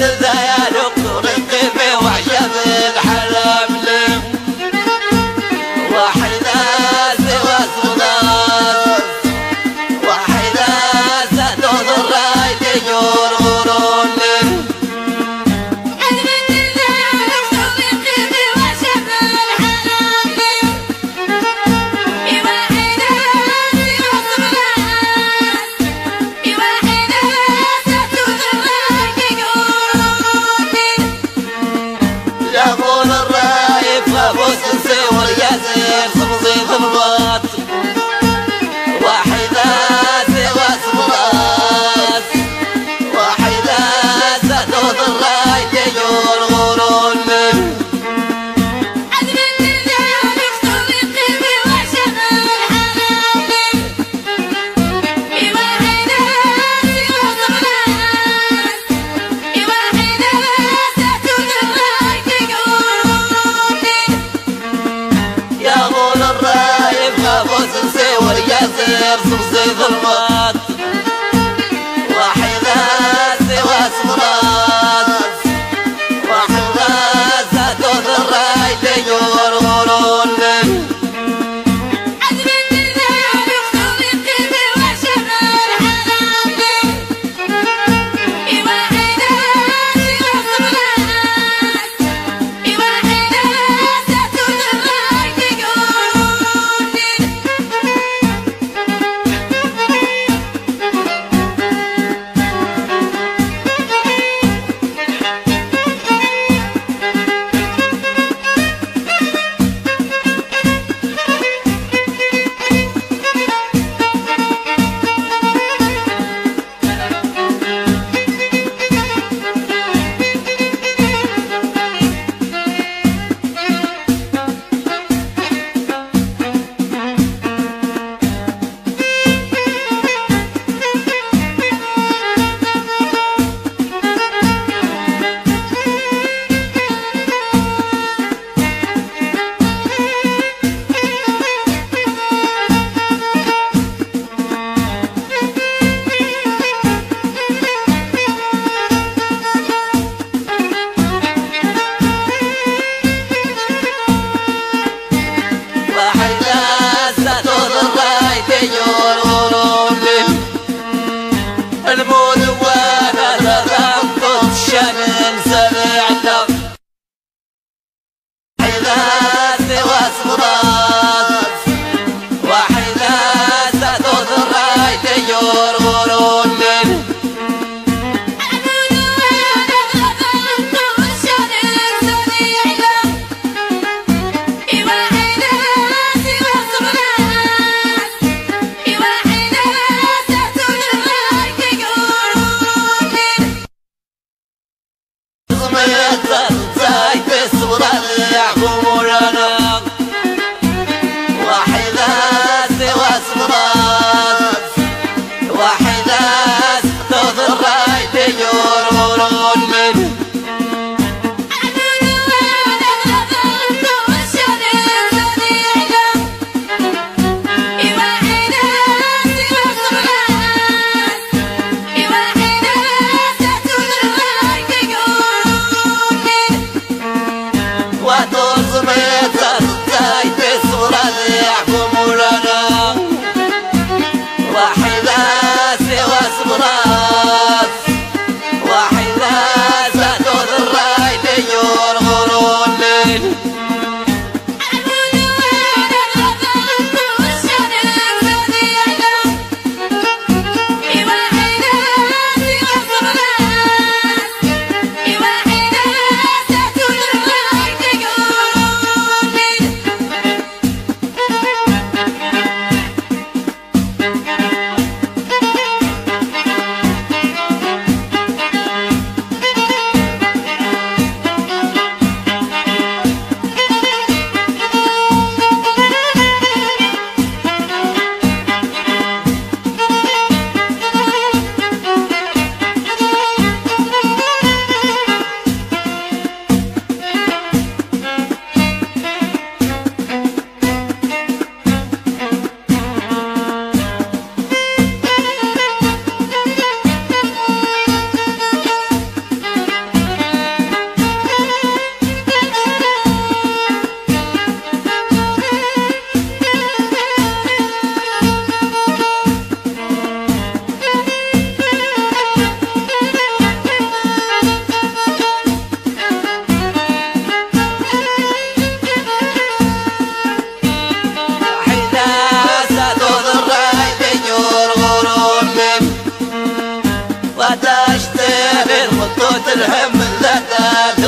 تزايا لقاء. يا مول الرايب خابوس نسي ورقاسر صمصي ظلمات and the border world. الهم الصغير